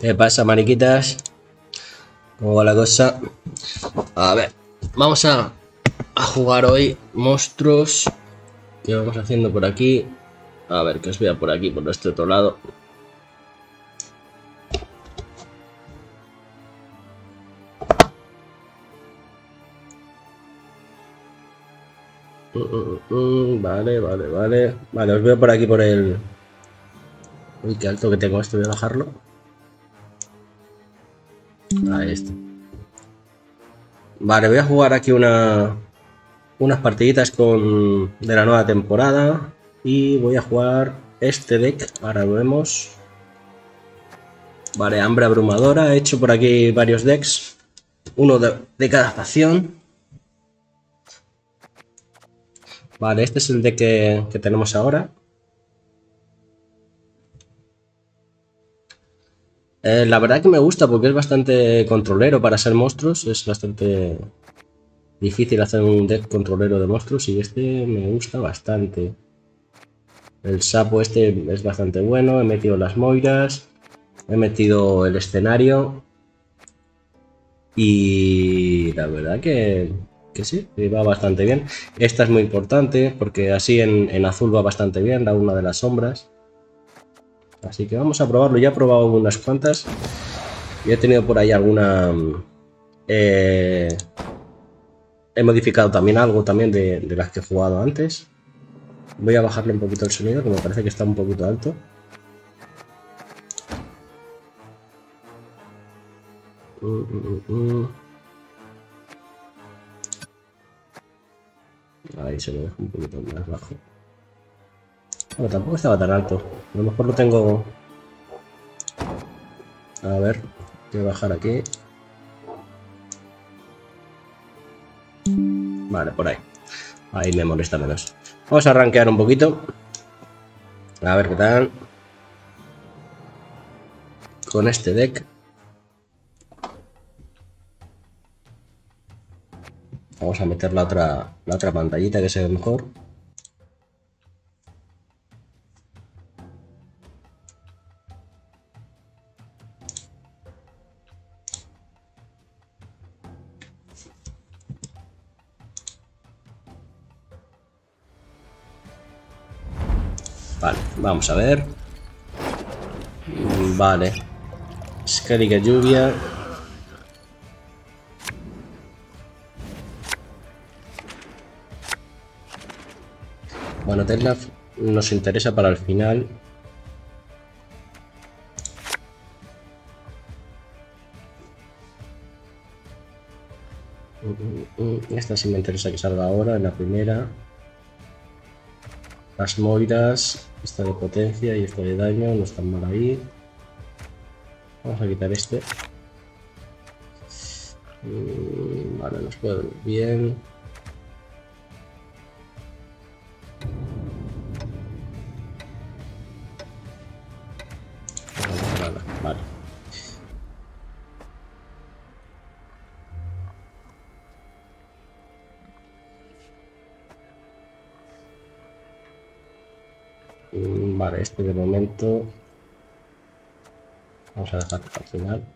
¿Qué pasa, mariquitas? ¿Cómo va la cosa? A ver, vamos a, a jugar hoy monstruos. ¿Qué vamos haciendo por aquí? A ver, que os vea por aquí, por este otro lado. Mm, mm, mm, Vale, vale, vale. Vale, os veo por aquí por el... Uy, qué alto que tengo esto, voy a bajarlo. Ahí está. Vale, voy a jugar aquí una, unas partiditas con, de la nueva temporada. Y voy a jugar este deck. Ahora lo vemos. Vale, hambre abrumadora. He hecho por aquí varios decks. Uno de, de cada facción. Vale, este es el deck que, que tenemos ahora. Eh, la verdad que me gusta porque es bastante controlero para ser monstruos. Es bastante difícil hacer un deck controlero de monstruos y este me gusta bastante. El sapo este es bastante bueno. He metido las moiras. He metido el escenario. Y la verdad que, que sí, va bastante bien. Esta es muy importante porque así en, en azul va bastante bien, la una de las sombras. Así que vamos a probarlo. Ya he probado unas cuantas. Y he tenido por ahí alguna... Eh, he modificado también algo también de, las que he jugado antes. Voy a bajarle un poquito el sonido, que me parece que está un poquito alto. Mm, mm, mm. Ahí se lo dejo un poquito más bajo. Bueno, tampoco estaba tan alto. A lo mejor lo tengo... A ver, voy a bajar aquí. Vale, por ahí. Ahí me molesta menos. Vamos a arranquear un poquito. A ver qué tal. Con este deck. Vamos a meter la otra, la otra pantallita que se ve mejor. Vamos a ver. Vale. Escárica lluvia. Bueno, Tesla nos interesa para el final. Esta sí me interesa que salga ahora, en la primera. Las moiras, esta de potencia y esta de daño, no están mal ahí. Vamos a quitar este. Vale, nos puede bien. Este de momento vamos a dejar al final.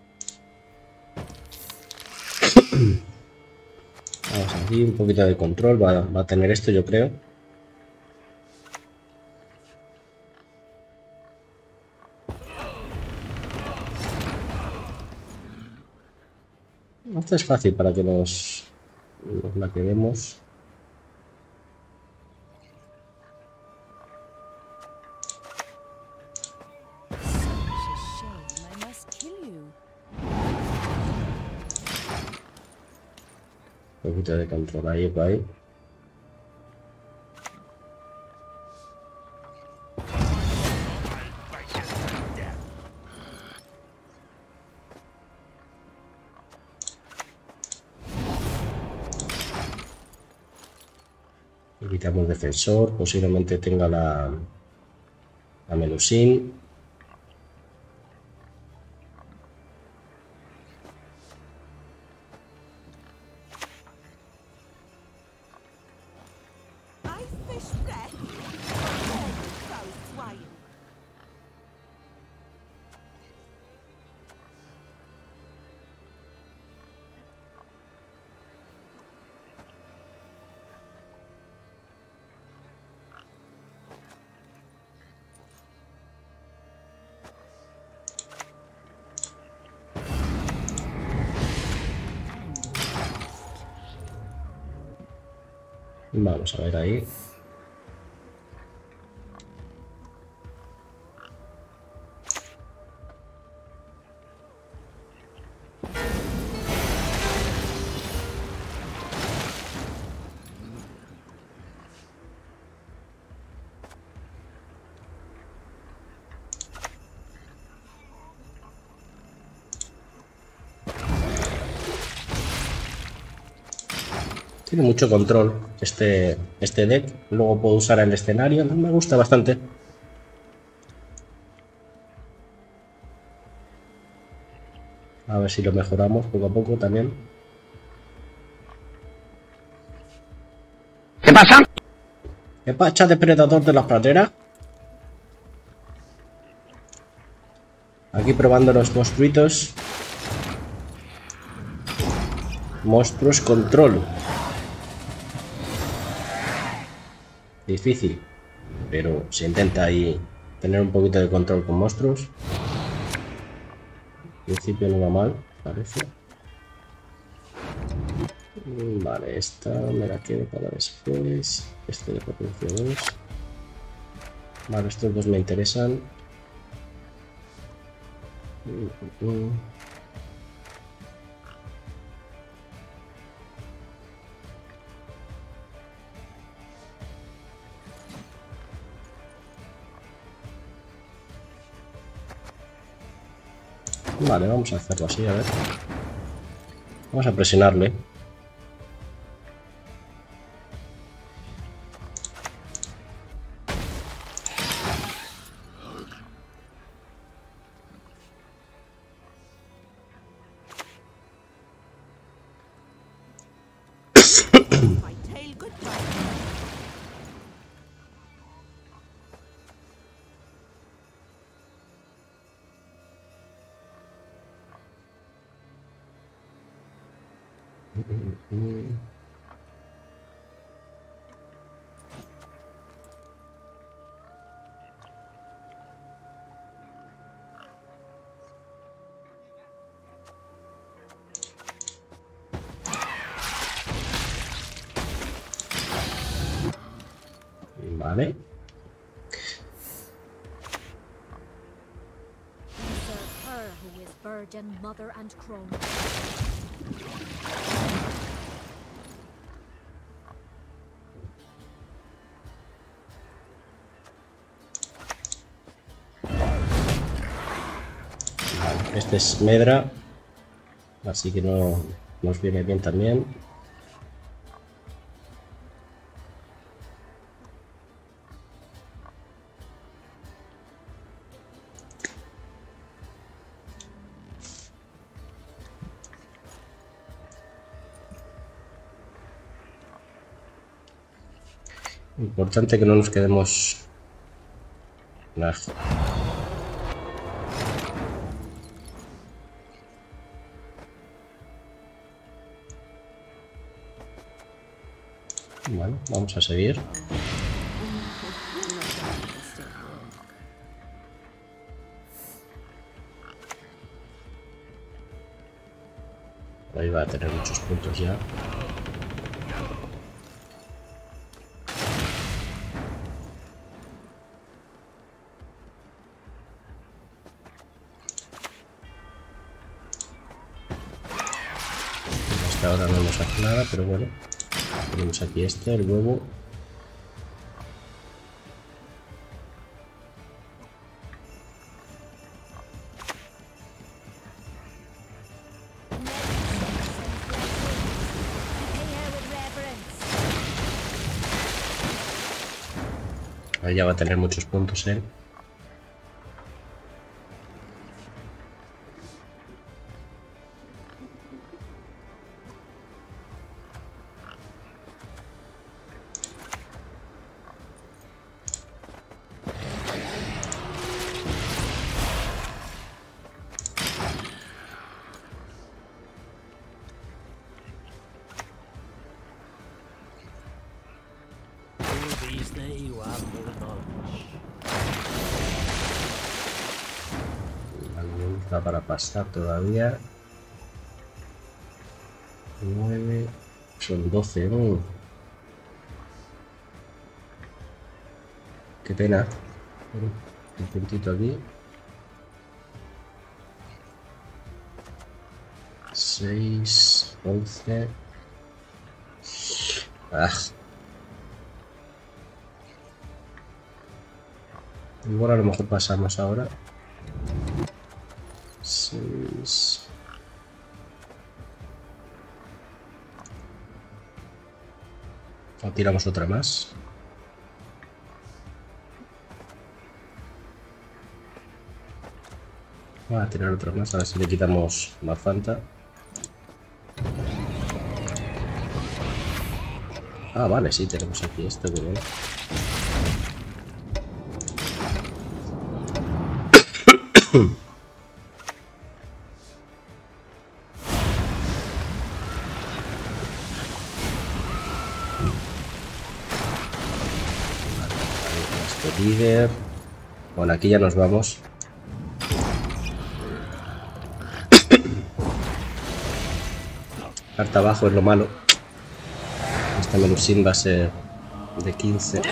Vamos aquí, un poquito de control va, a tener esto yo creo. Esto es fácil para que nos, nos la quedemos. De control ahí, por ahí. Quitamos defensor, posiblemente tenga la, la. Tiene mucho control este, este deck. Luego puedo usar el escenario. Me gusta bastante. A ver si lo mejoramos poco a poco también. ¿Qué pasa? ¿Qué pacha depredador de las praderas? Aquí probando los monstruitos. Monstruos control. Difícil, pero se intenta ahí tener un poquito de control con monstruos. En principio no va mal, parece. Mm, Vale, esta me la quedo para después. Este de potencia 2. Vale, estos dos me interesan. Vale, vamos a hacerlo así, a ver. Vamos a presionarle. Crone. Este es Medra. Así que no nos viene bien también. Importante que no nos quedemos... Nah. Bueno, vamos a seguir. Ahí va a tener muchos puntos ya. Pero bueno. Tenemos aquí este, el huevo. Ahí ya va a tener muchos puntos él. Who para pasar todavía. 9. Son 12, ¿no? Qué pena. Un puntito aquí. 6, 11. Ah. Igual a lo mejor pasamos ahora. Tiramos otra más. Voy a tirar otra más, a ver si le quitamos más Fanta. Ah, vale, sí, tenemos aquí esto, que bueno. Este líder. Bueno, aquí ya nos vamos. Carta abajo es lo malo. Esta Melusine va a ser de 15.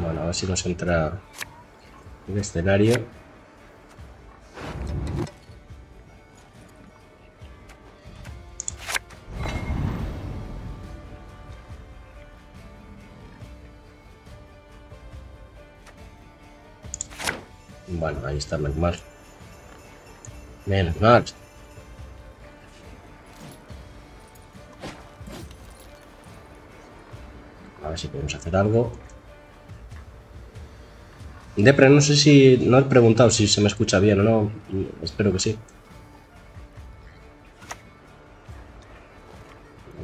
Bueno, a ver si nos entra el escenario. Bueno, ahí está mal. Menos mal. A ver si podemos hacer algo. Depre, no sé si... No he preguntado si se me escucha bien o no. Espero que sí.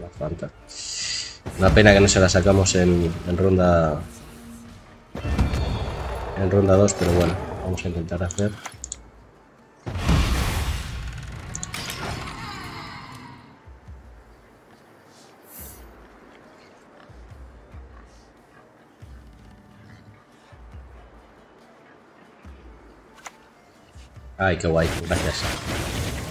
No falta. Una pena que no se la sacamos en, en ronda... En ronda 2, pero bueno, vamos a intentar hacer. Ay, qué guay, gracias.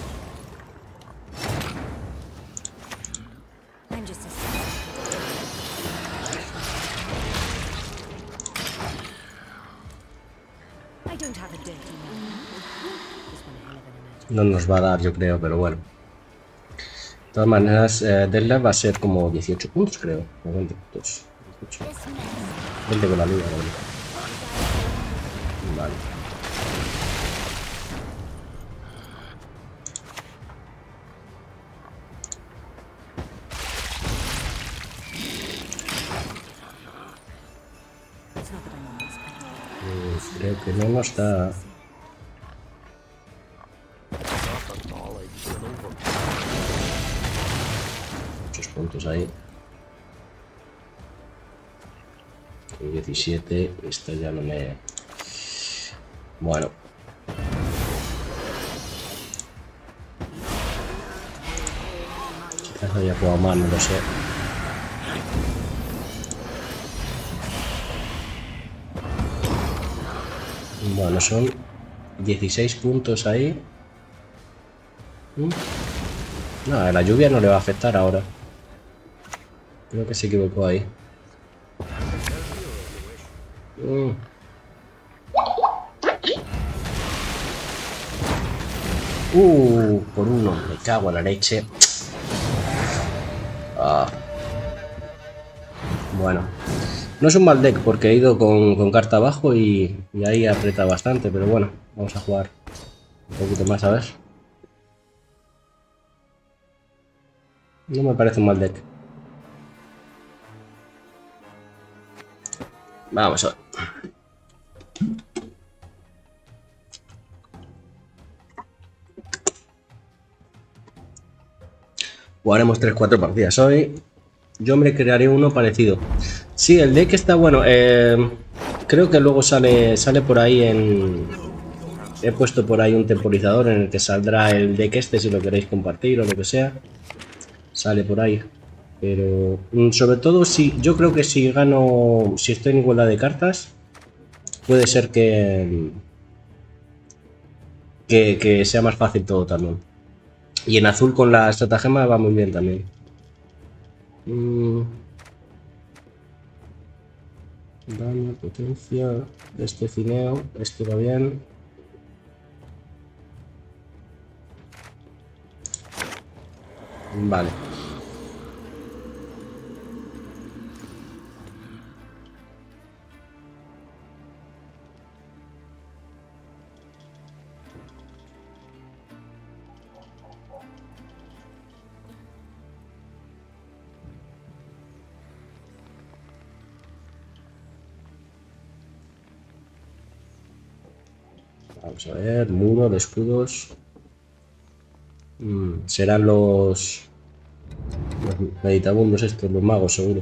No nos va a dar, yo creo, pero bueno. De todas maneras, eh, Deadlift va a ser como 18 puntos, creo. O 20 puntos. 18. 20 con la liga, vale. Vale. Mm, Creo que no nos da. Ahí. Con 17, esto ya no me... Bueno. Quizás haya jugado mal, no lo sé. Bueno, son 16 puntos ahí. Mm. No, la lluvia no le va a afectar ahora. Creo que se equivocó ahí. Mm. Uh, por uno, me cago en la leche. Ah. Bueno, no es un mal deck porque he ido con, carta abajo y, y ahí aprieta bastante, pero bueno, vamos a jugar un poquito más, ¿sabes? No me parece un mal deck. Vamos a ver. Jugaremos 3-4 partidas hoy. Yo me crearé uno parecido. Sí, el deck está bueno. eh, creo que luego sale, sale por ahí en... He puesto por ahí un temporizador en el que saldrá el deck este si lo queréis compartir o lo que sea. Sale por ahí. Pero mm, sobre todo si yo creo que si gano, si estoy en igualdad de cartas, puede ser que, que, que sea más fácil todo también. Y en azul con la estratagema va muy bien también. Mm. Daño, potencia. Este cineo. Este va bien. Vale. Vamos a ver, muro de escudos. Mm, serán los, meditabundos estos, los magos seguro.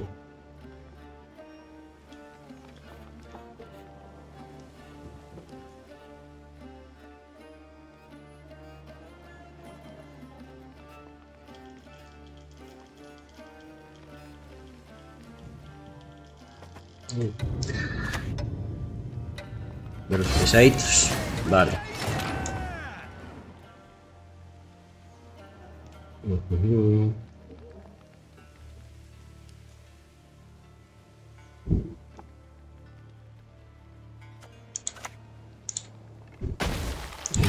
De los pesaditos. Vale.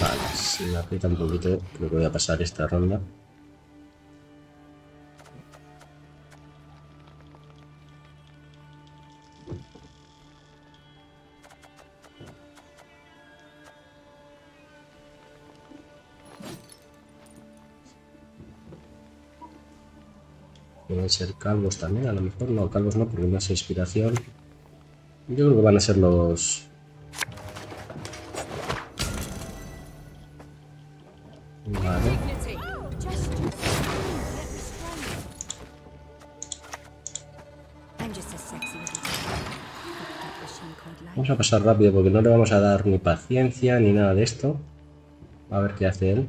Vale, si me aprieta un poquito, creo que voy a pasar esta ronda. Ser calvos también, a lo mejor. No, calvos no, porque no es inspiración. Yo creo que van a ser los... Vale. Vamos a pasar rápido porque no le vamos a dar ni paciencia ni nada de esto. A ver qué hace él.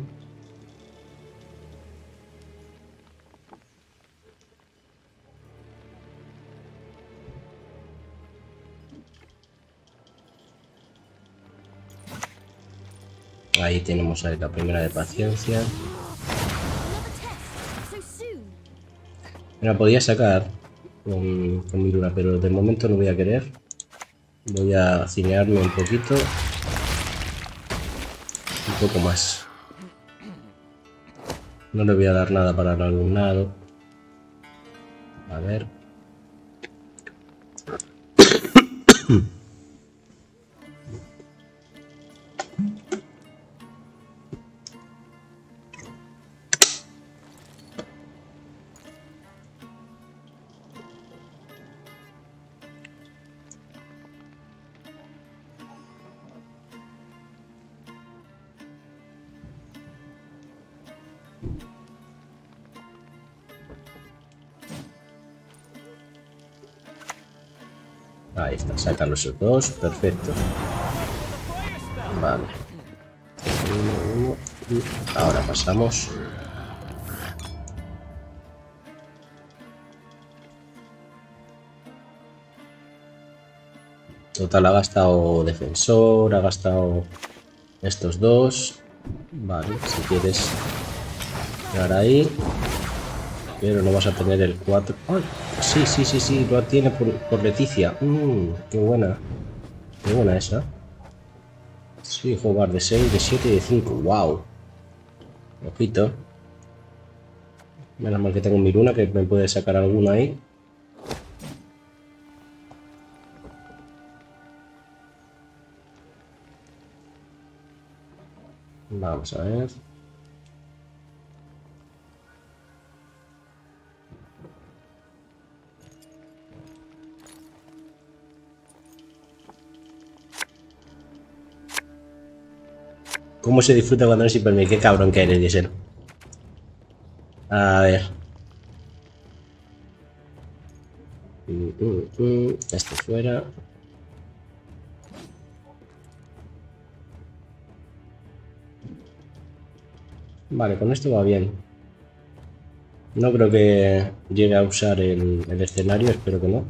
Ahí tenemos la primera de paciencia. Me la podía sacar con, con mi luna, pero de momento no voy a querer. Voy a cinearme un poquito. Un poco más. No le voy a dar nada para el alumnado. Sacan esos dos, perfecto. Vale. Ahora pasamos. Total, ha gastado defensor, ha gastado estos dos. Vale, si quieres quedar ahí. Pero no vas a tener el 4. ¡Ay! Sí, sí, sí, sí, lo tiene por, por Leticia. Mmm, qué buena. Qué buena esa. Sí, jugar de 6, de 7 y de 5. ¡Wow! Ojito. Menos mal que tengo mi luna que me puede sacar alguna ahí. Vamos a ver. ¿Cómo se disfruta cuando no es hipermil? Qué cabrón que eres, Diesel. A ver. Este fuera. Vale, con esto va bien. No creo que llegue a usar el escenario, espero que no.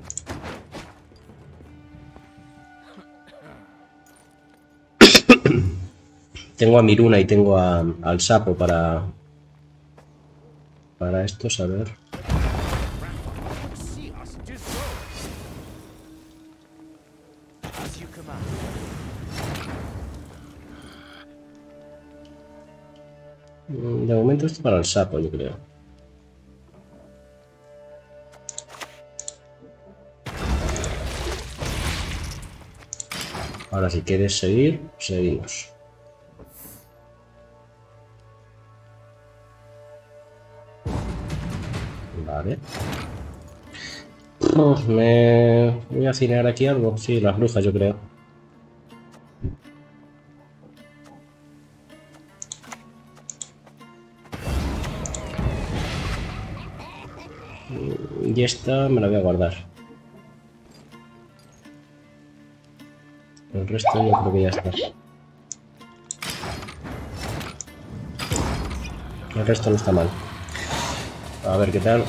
Tengo a Miruna y tengo a, al sapo para... Para estos, a. Mm, de momento esto para el sapo, yo creo. Ahora, si quieres seguir, seguimos. Oh, me voy a cinear aquí algo. Sí, las brujas, yo creo. Y esta me la voy a guardar. El resto yo creo que ya está. El resto no está mal. A ver qué tal.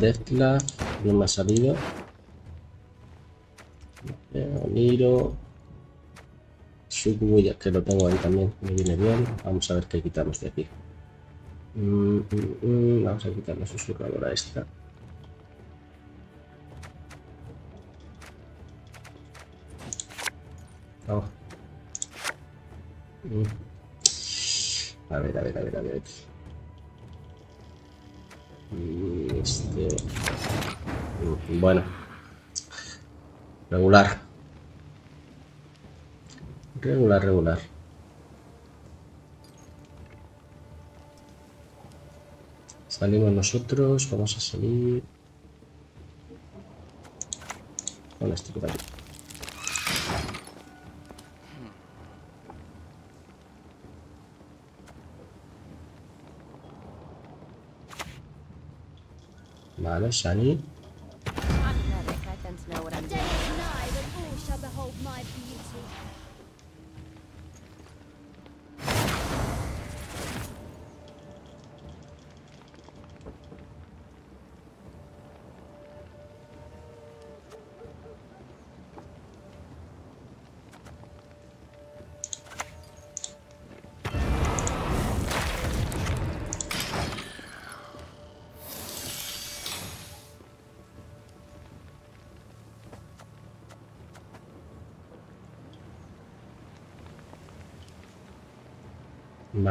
Deathclaw, no me ha salido. Eh, Niro. Sukuya, que lo tengo ahí también, me viene bien. Vamos a ver qué quitamos de aquí. Mm, mm, mm, Vamos a quitar la susurradora esta. Oh. A ver, a ver, a ver, a ver. Este. Bueno. Regular. Regular, regular. Salimos nosotros, vamos a salir. Con este. Vale, Shani.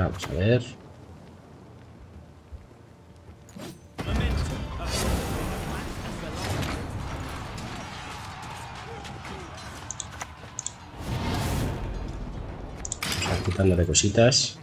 Vamos a ver. Vamos a ir quitándole cositas.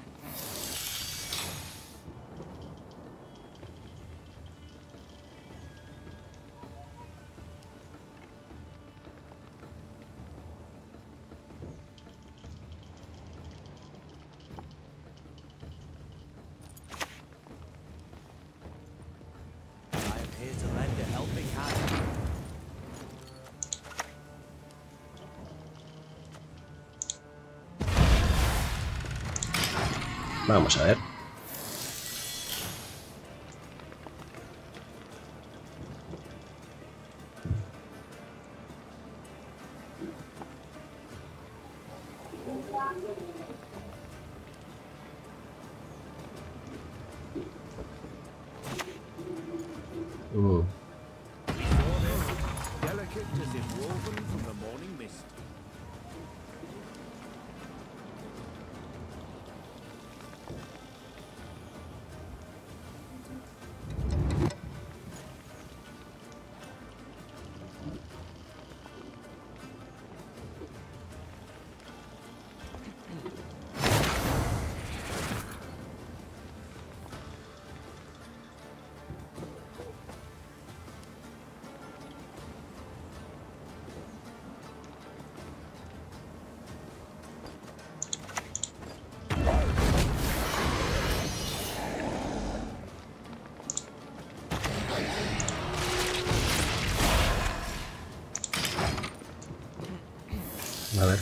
Vamos a ver.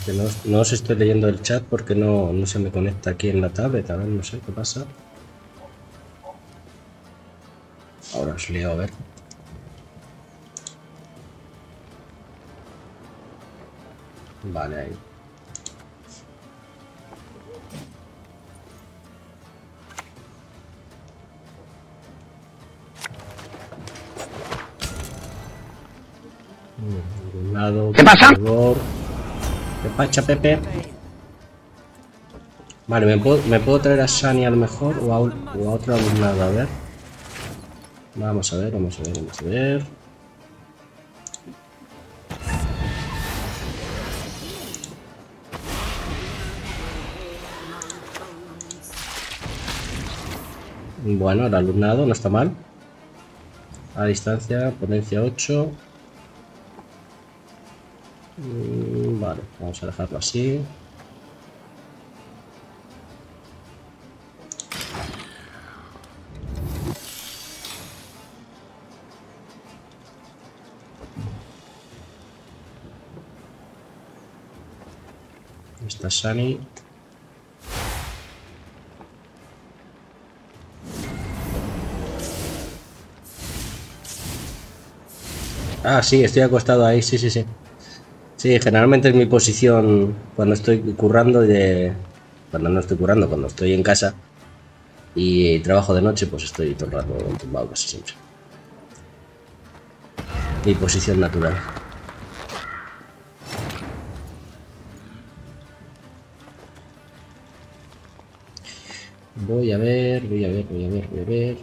que no, no, os estoy leyendo el chat porque no, no se me conecta aquí en la tablet. A ver, no sé qué pasa. Ahora os leo, a ver. Vale, ahí. Mm, ¿Qué pasa? ¿Qué pacha, Pepe? Vale, ¿me puedo, ¿me puedo traer a Shani a lo mejor? O a, o a otro alumnado, a ver. Vamos a ver, vamos a ver, vamos a ver. Bueno, el alumnado no está mal. A distancia, potencia 8. Mm, Vale, vamos a dejarlo así. Está Sunny. Ah, sí, estoy acostado ahí, sí, sí, sí. Sí, generalmente es mi posición cuando estoy currando de... Cuando no estoy currando, cuando estoy en casa y trabajo de noche, pues estoy todo el rato tumbado casi siempre. Mi posición natural. Voy a ver, voy a ver, voy a ver, voy a ver.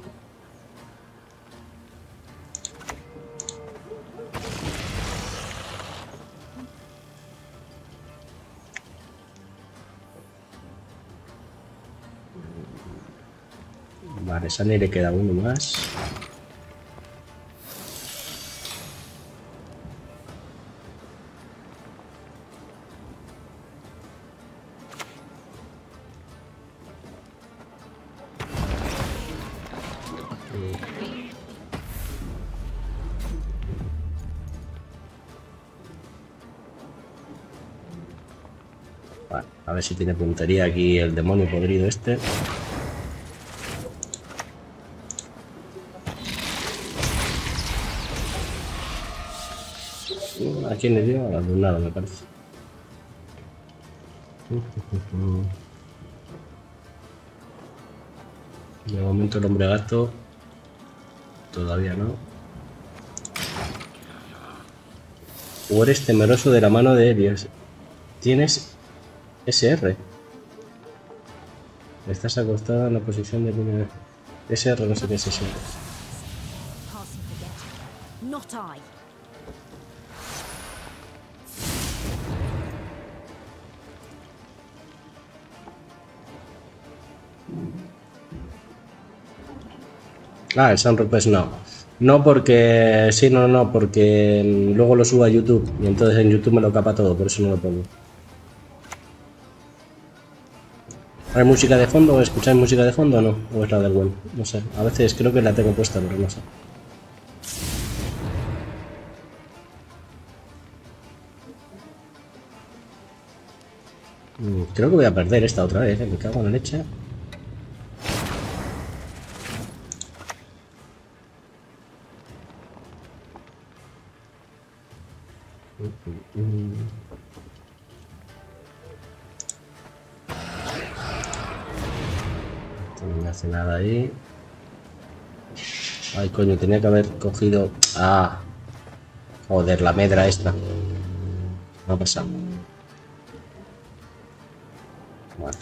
Sani le queda uno más. Vale, a ver si tiene puntería aquí el demonio podrido este. Quién le dio? Me parece. De momento el hombre gato. Todavía no. O eres temeroso de la mano de Helios. Tienes SR. Estás acostado en la posición de primera. SR, no sé qué es SR. Ah, el Sunrock pues no. No porque... Sí, no, no, porque luego lo subo a YouTube y entonces en YouTube me lo capa todo, por eso no lo pongo. ¿Hay música de fondo? ¿Escucháis música de fondo o no? ¿O es la del buen? No sé. A veces creo que la tengo puesta, pero no sé. Mm, Creo que voy a perder esta otra vez, ¿eh? me cago en la leche. No me hace nada ahí. Ay, coño, tenía que haber cogido. Ah, joder, la medra esta. No ha pasado. Bueno.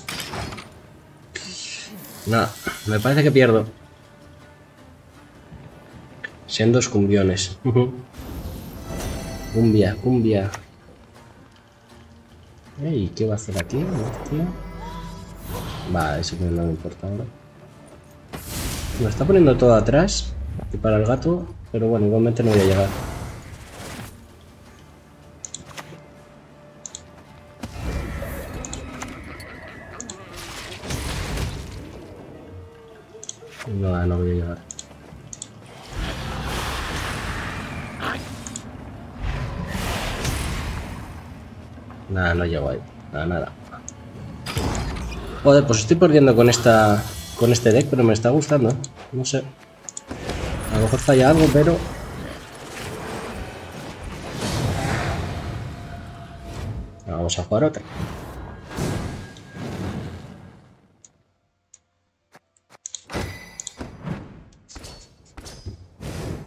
Nada, me parece que pierdo. Sean dos cumbiones. cumbia, cumbia. Ey, ¿qué va a hacer aquí? Hostia. Va, eso que no me importa ahora. Me está poniendo todo atrás. Y para el gato. Pero bueno, igualmente no voy a llegar. Nada, no llego ahí. Nada, nada. Joder, pues estoy perdiendo con esta. con este deck, pero me está gustando. No sé. A lo mejor falla algo, pero. Vamos a jugar otra.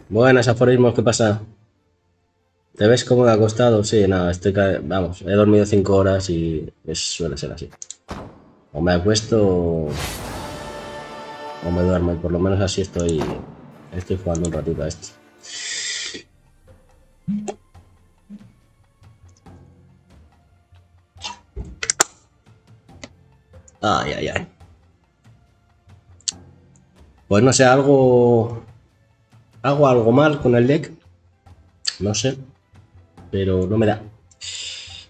Buenas, aforismos, ¿qué pasa? ¿Te ves cómo me ha costado? Sí, nada, estoy ca- vamos, he dormido 5 horas y suele ser así. O me acuesto o, o me duermo, y por lo menos así estoy estoy jugando un ratito a esto. Ay, ay, ay. Pues no sé, algo hago algo mal con el deck. No sé. Pero no me da.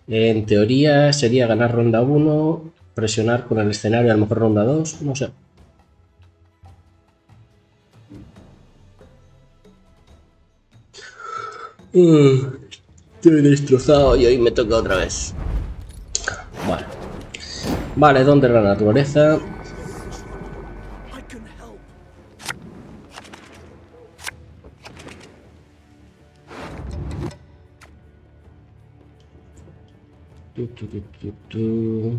En teoría sería ganar ronda 1, presionar con el escenario, a lo mejor ronda 2, no sé. Mm, Estoy destrozado y hoy me toca otra vez. Vale. Vale, ¿dónde la naturaleza? Tu, tu, tu, tu, tu.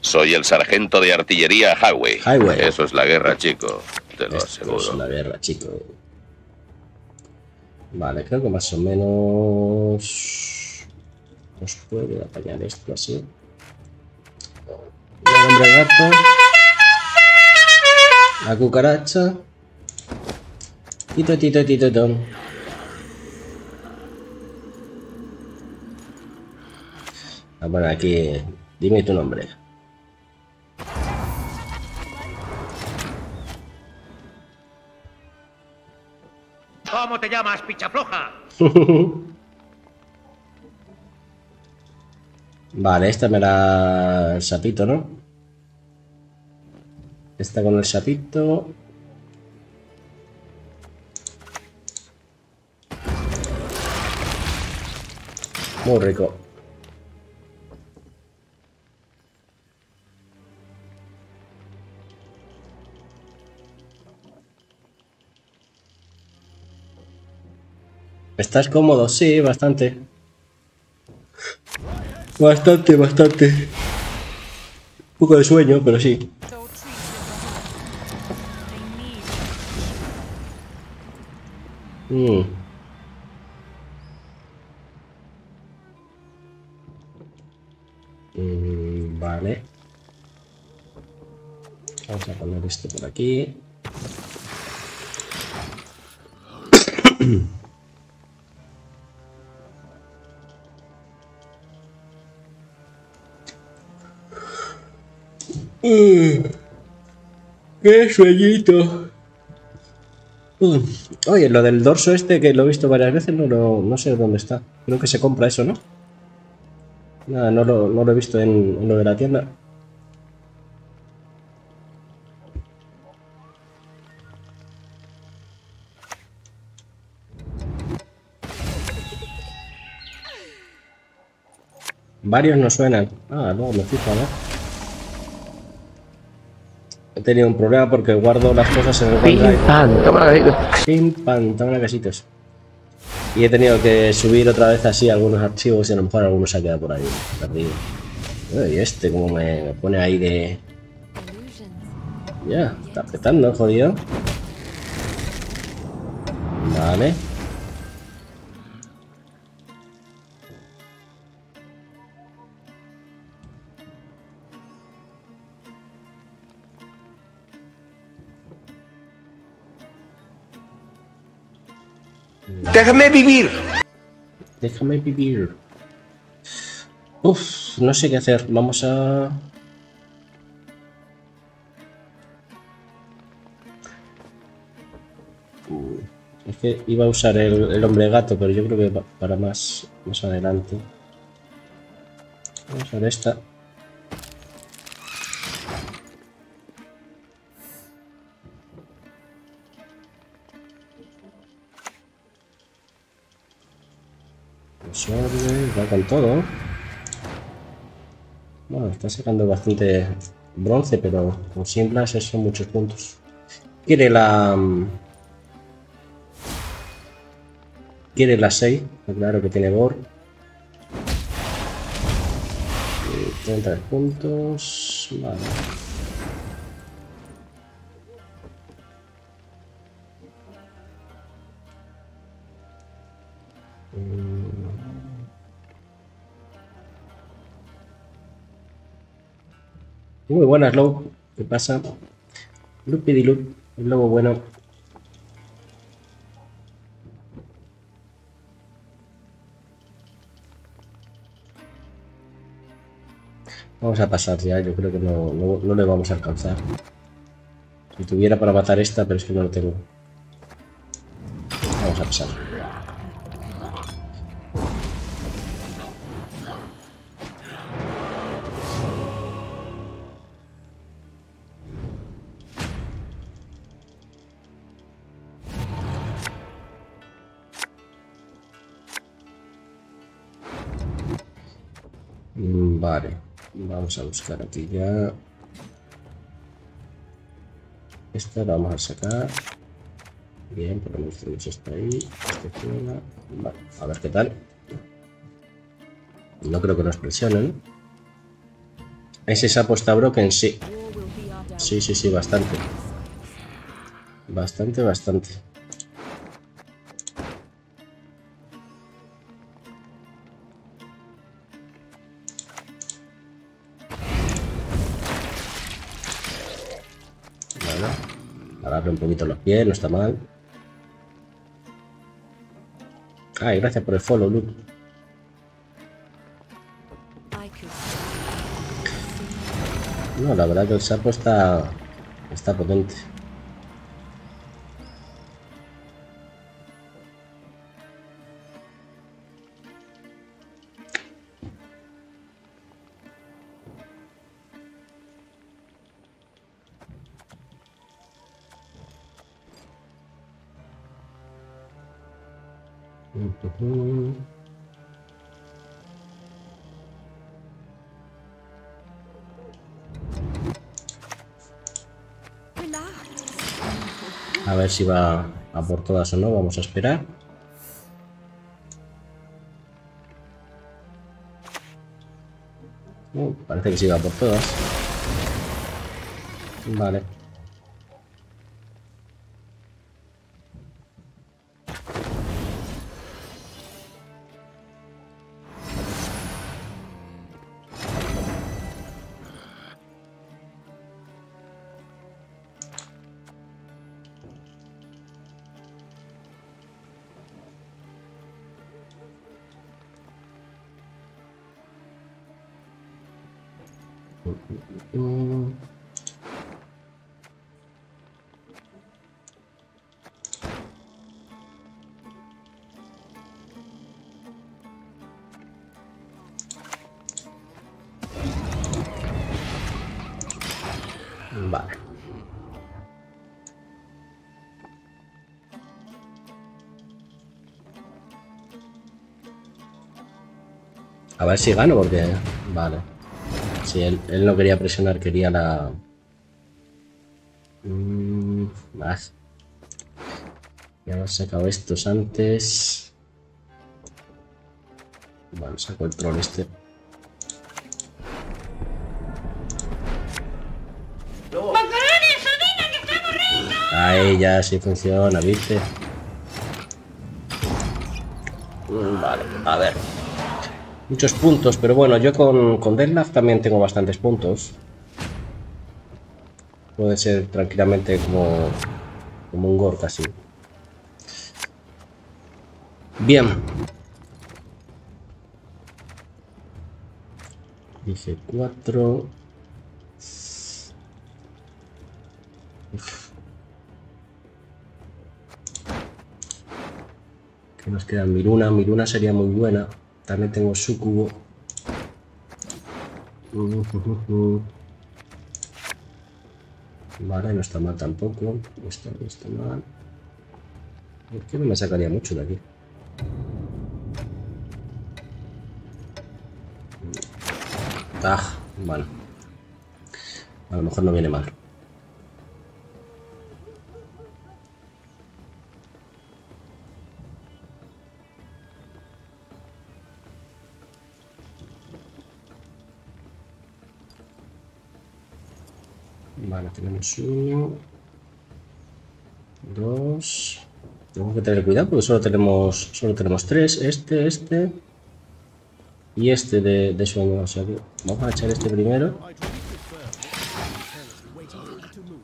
Soy el sargento de artillería Highway. Highway. Eso es la guerra, chico. Te lo Esto aseguro. es una guerra, chico. Vale, creo que más o menos nos puede apañar esto así. El hombre gato. La cucaracha. Tito, tito, tito. Ah, bueno, aquí. Dime tu nombre. ¿Cómo te llamas, pichafloja? Vale, esta me la... el sapito, ¿no? Esta con el sapito. Muy rico. ¿Estás cómodo? Sí, bastante. Bastante, bastante. Un poco de sueño, pero sí. Mm. Mm, vale. Vamos a poner esto por aquí. Mm. ¡Qué sueñito! Mm. Oye, lo del dorso este que lo he visto varias veces, no, lo- no sé dónde está. Creo que se compra eso, ¿no? Nada, no lo, no lo he visto en, lo de la tienda. Varios no suenan. Ah, no, me fijo, ¿no? He tenido un problema porque guardo las cosas en el OneDrive. pan, toma la. Pim, toma casitos. Y he tenido que subir otra vez así algunos archivos y a lo mejor algunos se ha quedado por ahí perdido. Y este como me, me pone ahí de... Ya, está apretando, jodido. Vale. Déjame vivir. Déjame vivir. Uf, no sé qué hacer. Vamos a... Es que iba a usar el, el hombre gato, pero yo creo que pa- para más, más adelante. Vamos a usar esta. Absorbe, va con todo. Bueno, está sacando bastante bronce, pero con simples son muchos puntos. Quiere la... mm, Quiere la 6, claro que tiene Bor. Y 30 puntos. Vale. Muy buenas, Low. ¿Qué pasa? Lupidilup, el lobo bueno. Vamos a pasar ya, yo creo que no, no, no le vamos a alcanzar. Si tuviera para matar esta, pero es que no lo tengo. Vamos a pasar. Vamos a buscar aquí ya. Esta la vamos a sacar. Bien, por lo menos tenemos esta ahí. Este fuera. A ver qué tal. No creo que nos presionen. Ese sapo está broken, sí. Sí, sí, sí, bastante. Bastante, bastante. Poquito los pies, no está mal. Ay, gracias por el follow, Luke. No, la verdad que el sapo está, está potente. A ver si va a por todas o no, vamos a esperar. Uh, parece que sí va por todas. Vale. Ver si gano porque... Vale. Si él, él no quería presionar, quería la... Mm, más. Ya hemos sacado estos antes. Bueno, saco el troll este. Ahí ya sí funciona, ¿viste? Mm, Vale, a ver. Muchos puntos, pero bueno, yo con, con Deadlift también tengo bastantes puntos. Puede ser tranquilamente como, como un Gore casi. Bien. Dije 4. Que nos queda Miruna. Miruna sería muy buena. También tengo Sucubo. Vale, no está mal tampoco. Esto no está mal. ¿Por qué no me sacaría mucho de aquí? Ah, bueno. A lo mejor no viene mal. Vale, tenemos uno. Dos. Tengo que tener cuidado porque solo tenemos, solo tenemos tres. Este, este. Y este de, de sueño. O vamos a echar este primero.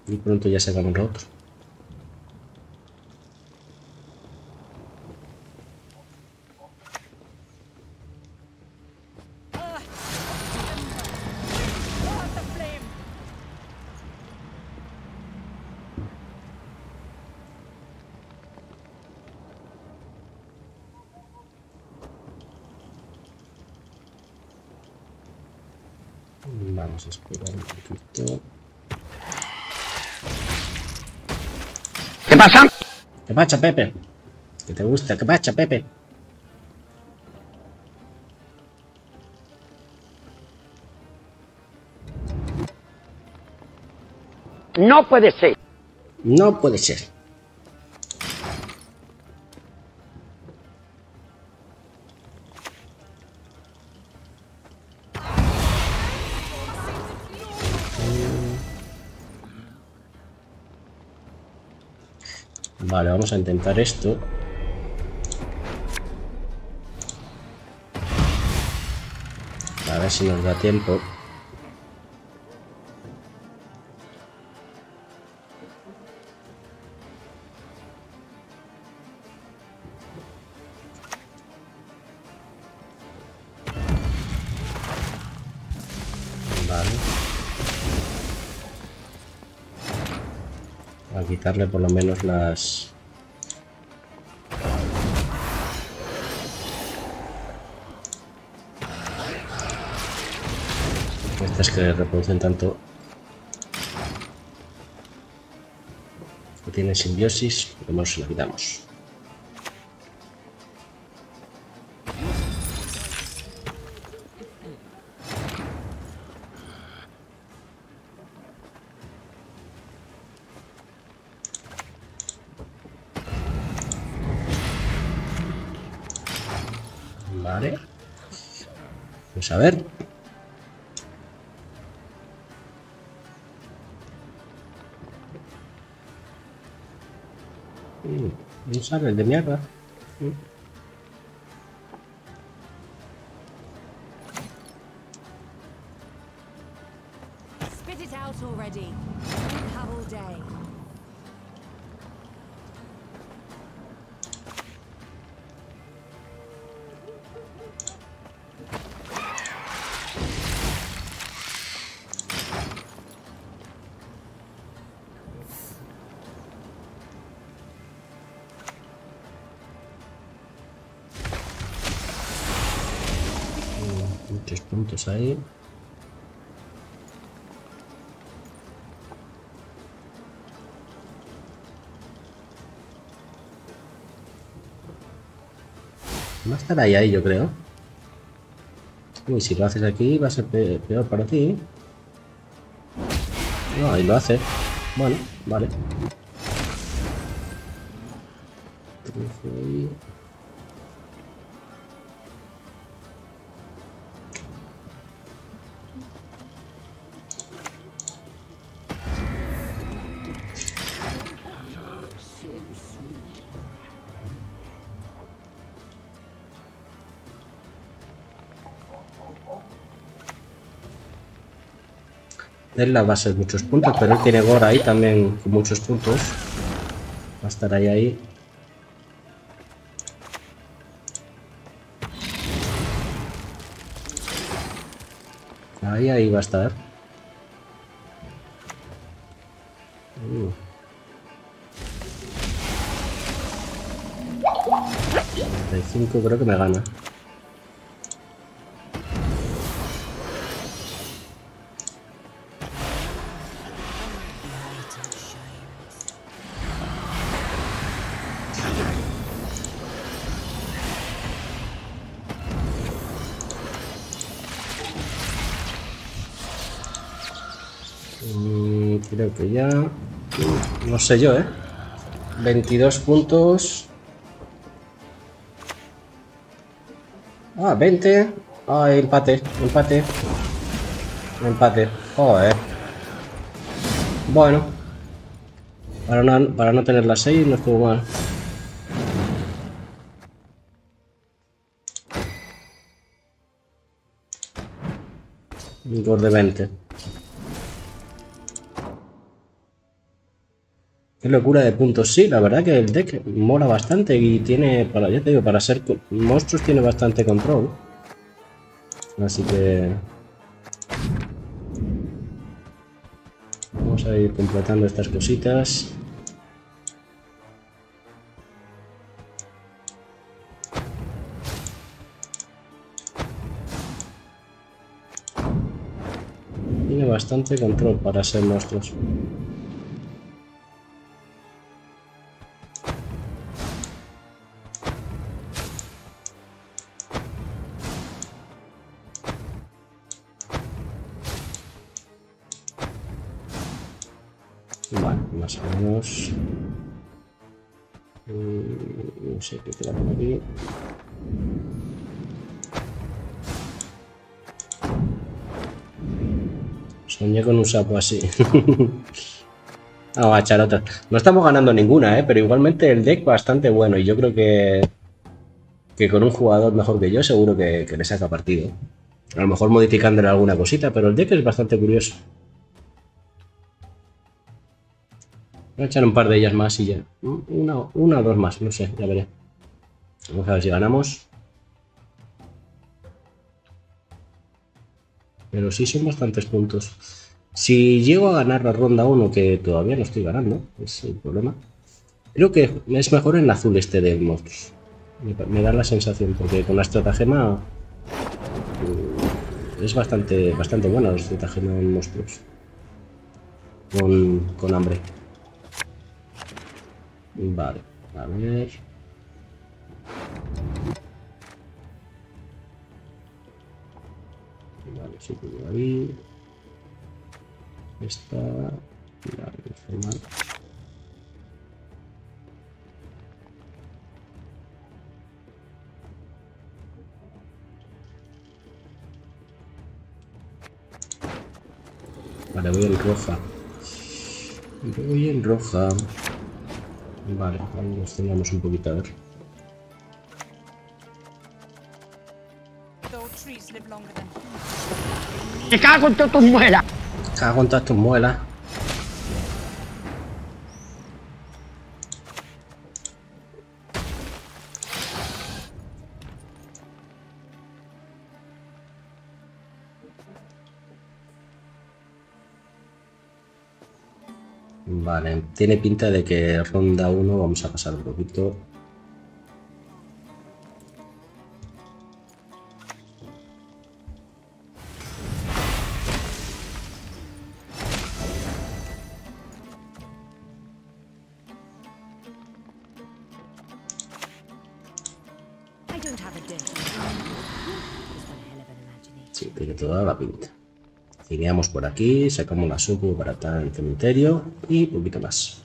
Y pronto ya sacamos el otro. Pasa? ¿Qué pacha, Pepe? ¿Qué te gusta? ¿Qué pacha, Pepe? No puede ser. No puede ser. Vale, vamos a intentar esto. A ver si nos da tiempo. Quitarle por lo menos las... Estas que reproducen tanto... Que tienen simbiosis, lo menos se la quitamos. Pues a ver. Mm, Un sable de mierda. Puntos ahí. Va a estar ahí, ahí, yo creo. Uy, si lo haces aquí va a ser pe- peor para ti. No, ahí lo hace. Bueno, vale. Él la va a ser muchos puntos, pero él tiene Gora ahí también con muchos puntos. Va a estar ahí ahí. Ahí, ahí va a estar. Uh. 45 creo que me gana. Que ya. No sé yo, ¿eh? 22 puntos. Ah, 20. Ah, empate, empate. Empate. Joder. Bueno. Para no, para no tener las 6 no estuvo mal. Un de 20. Qué locura de puntos. Sí, la verdad que el deck mola bastante y tiene, para, ya te digo, para ser monstruos tiene bastante control. Así que... Vamos a ir completando estas cositas. Tiene bastante control para ser monstruos. Sé qué queda por aquí. Soñé con un sapo así. Vamos a echar otra. No estamos ganando ninguna, ¿eh? pero igualmente el deck bastante bueno y yo creo que, que con un jugador mejor que yo seguro que le saca partido. A lo mejor modificándole alguna cosita, pero el deck es bastante curioso. Voy a echar un par de ellas más y ya. Una, o dos más, no sé, ya veré. Vamos a ver si ganamos. Pero sí son bastantes puntos. Si llego a ganar la ronda 1, que todavía no estoy ganando, es el problema. Creo que es mejor en azul este de monstruos. Me, me da la sensación, porque con la estratagema mm, es bastante, bastante buena la estratagema en monstruos. Con, con hambre. Vale, a ver. Vale, sí que por ahí. Esta. Vale, normal. Vale, voy en roja. Voy en roja. Vale, ahí nos tengamos un poquito a ver. Me cago en todas tus muelas. Cago en todas tus muelas. Vale, tiene pinta de que ronda 1 vamos a pasar un poquito. Cineamos por aquí, sacamos la supo para el cementerio y un poquito más.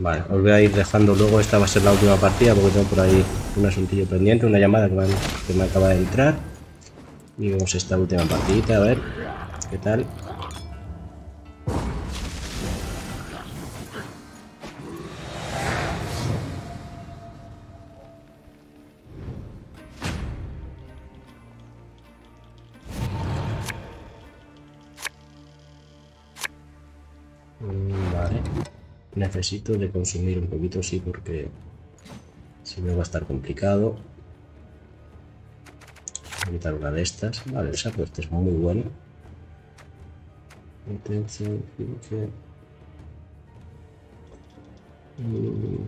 Vale, os voy a ir dejando luego, esta va a ser la última partida porque tengo por ahí un asuntillo pendiente, una llamada que, me- que me acaba de entrar. Y vemos esta última partidita, a ver qué tal. Necesito de consumir un poquito, sí, porque si no va a estar complicado. Voy a quitar una de estas. Vale, el saco este es muy bueno. Mm.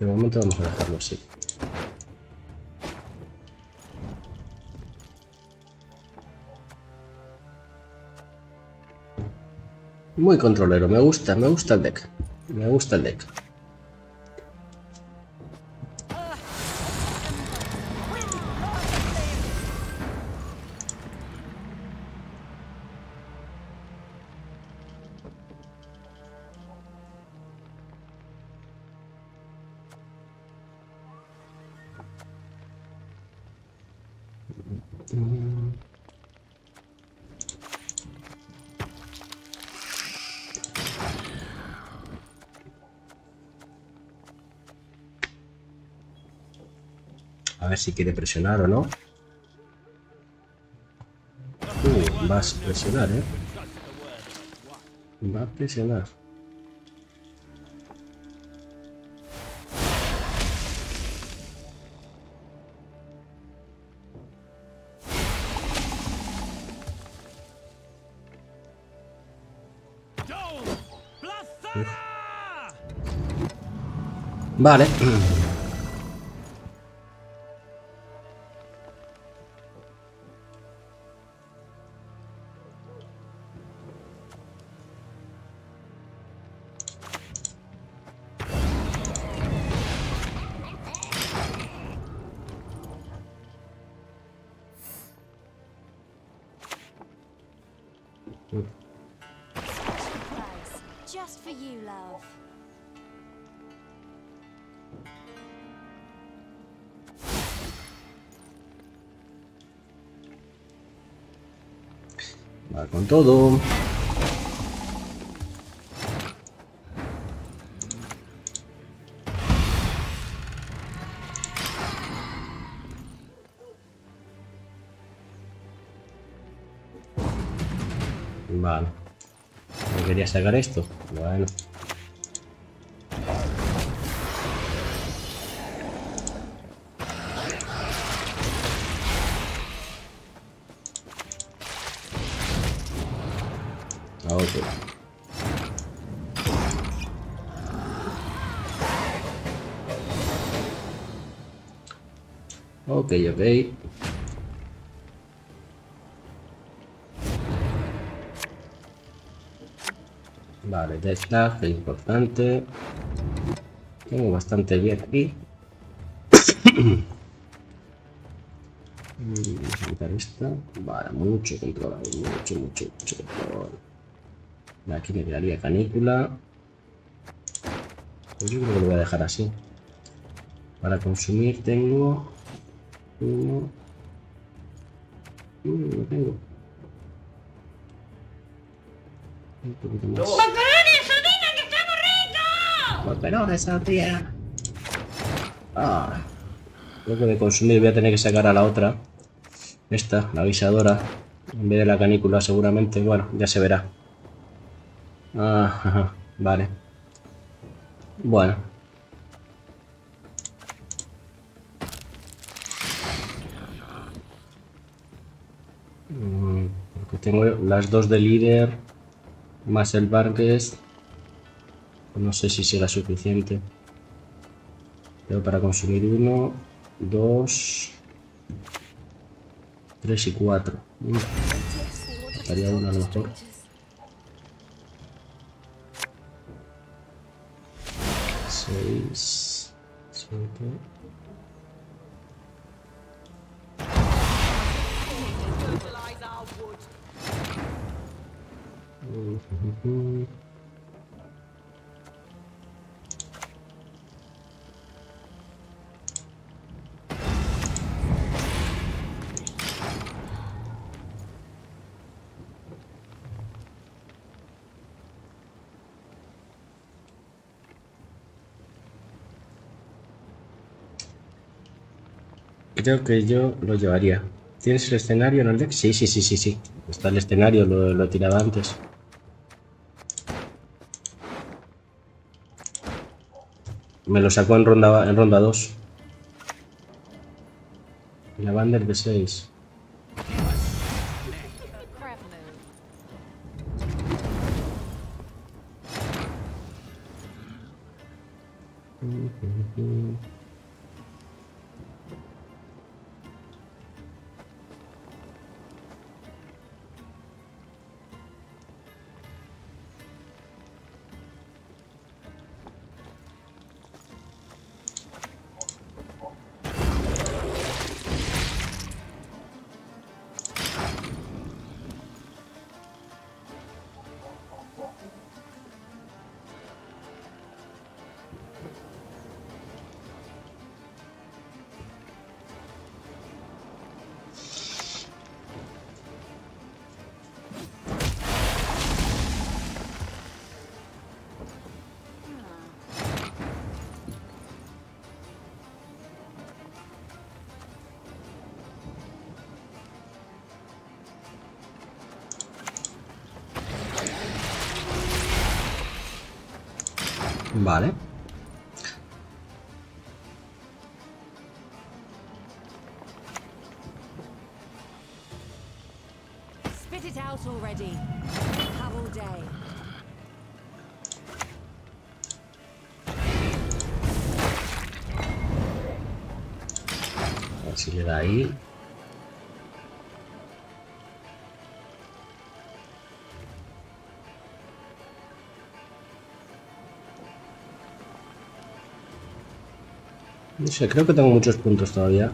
De momento vamos a dejarlo así. Muy controlero, me gusta, me gusta el deck. Me gusta el deck. Si quiere presionar o no. Uh, vas a presionar, ¿eh? Va a presionar. Vale. Todo. Vale. No quería sacar esto. Bueno. Vale, que es importante. Tengo bastante bien aquí. Mm, Vamos a quitar esta. Vale, mucho control, mucho, mucho, mucho control. Aquí me quedaría canícula. Pues yo creo que lo voy a dejar así. Para consumir tengo uno. Mm, no tengo. Un poquito más. ¡Macarones, tía! Ah. Creo que de consumir voy a tener que sacar a la otra. Esta, la avisadora. En vez de la canícula, seguramente. Bueno, ya se verá. Ah, vale. Bueno. Mm, Porque tengo las dos de líder. Más el Vargas. No sé si será suficiente. Pero para consumir uno, dos, tres y cuatro. Estaría uno mejor. Seis, siete. Creo que yo lo llevaría. ¿Tienes el escenario en el deck? Sí, sí, sí, sí, sí. Está el escenario, lo, lo he tirado antes. Me lo sacó en ronda en ronda 2. Lavander de 6. Mm-hmm. Vale. A ver si le da ahí. No sé, creo que tengo muchos puntos todavía.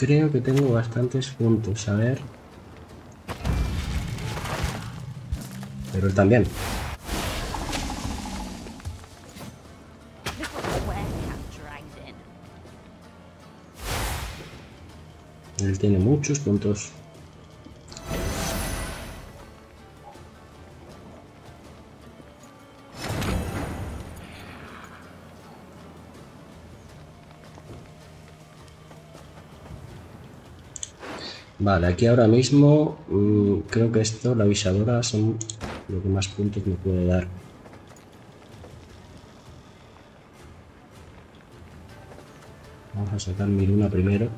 Creo que tengo bastantes puntos, a ver. Pero él también. Él tiene muchos puntos. Vale, aquí ahora mismo mm, creo que esto, la avisadora, son lo que más puntos me puede dar. Vamos a sacar mi luna primero.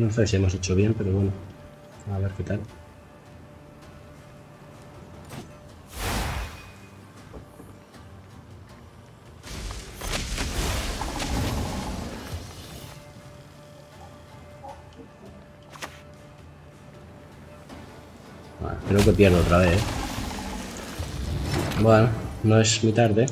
No sé si hemos hecho bien, pero bueno. A ver qué tal. Creo que pierdo otra vez. ¿eh? Bueno, no es mi tarde.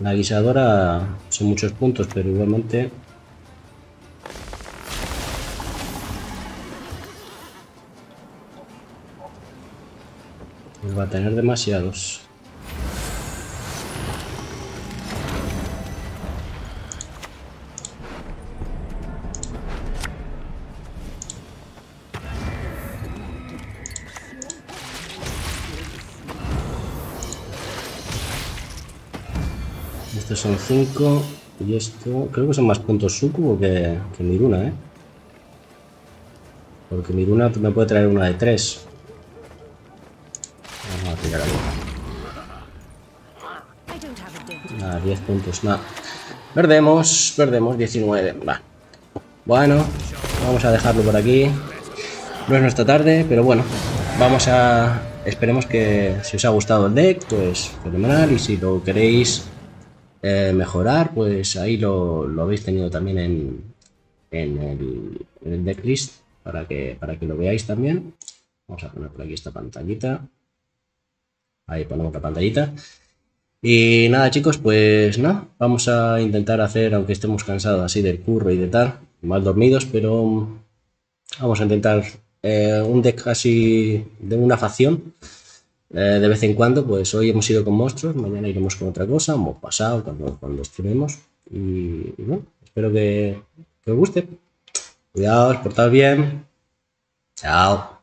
La guisadora son muchos puntos, pero igualmente va a tener demasiados. Son 5 y esto creo que son más puntos sucubo que, que Miruna, ¿eh? Porque Miruna me puede traer una de 3. Vamos a tirar aquí. I don't have a dirty Nada, 10 puntos, nada. Perdemos, perdemos 19. Va. Bueno, vamos a dejarlo por aquí. No es nuestra tarde, pero bueno, vamos a. Esperemos que si os ha gustado el deck, pues fenomenal. Y si lo queréis eh, mejorar, pues ahí lo, lo habéis tenido también en, en el, en el decklist para que, para que lo veáis también. Vamos a poner por aquí esta pantallita. Ahí ponemos la pantallita. Y nada, chicos, pues no, vamos a intentar hacer, aunque estemos cansados así del curro y de tal, mal dormidos, pero vamos a intentar eh, un deck así de una facción. Eh, de vez en cuando, pues hoy hemos ido con monstruos, mañana iremos con otra cosa, hemos pasado cuando, cuando y bueno, espero que, que os guste. Cuidaos, portaos bien. Chao.